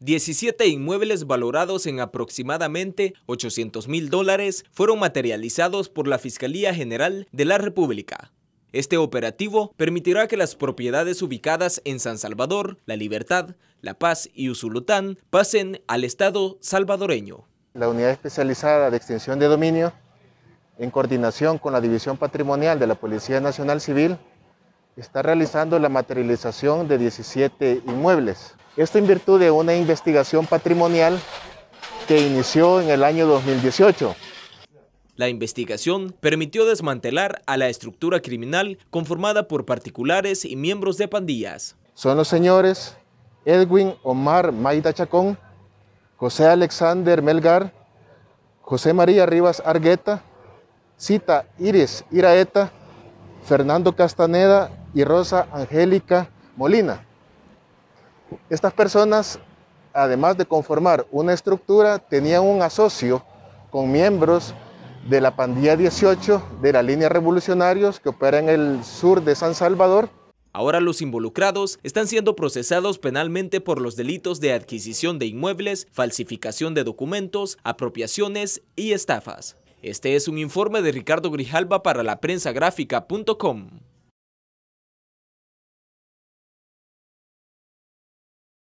17 inmuebles valorados en aproximadamente 800 mil dólares fueron materializados por la Fiscalía General de la República. Este operativo permitirá que las propiedades ubicadas en San Salvador, La Libertad, La Paz y Usulután pasen al Estado salvadoreño. La unidad especializada de extinción de dominio, en coordinación con la División Patrimonial de la Policía Nacional Civil, está realizando la materialización de 17 inmuebles. Esto en virtud de una investigación patrimonial que inició en el año 2018. La investigación permitió desmantelar a la estructura criminal conformada por particulares y miembros de pandillas. Son los señores Edwin Omar Maida Chacón, José Alexander Melgar, José María Rivas Argueta, Cita Iris Iraeta, Fernando Castaneda y Rosa Angélica Molina. Estas personas, además de conformar una estructura, tenían un asocio con miembros de la pandilla 18 de la línea revolucionarios que opera en el sur de San Salvador. Ahora los involucrados están siendo procesados penalmente por los delitos de adquisición de inmuebles, falsificación de documentos, apropiaciones y estafas. Este es un informe de Ricardo Grijalba para la prensagráfica.com.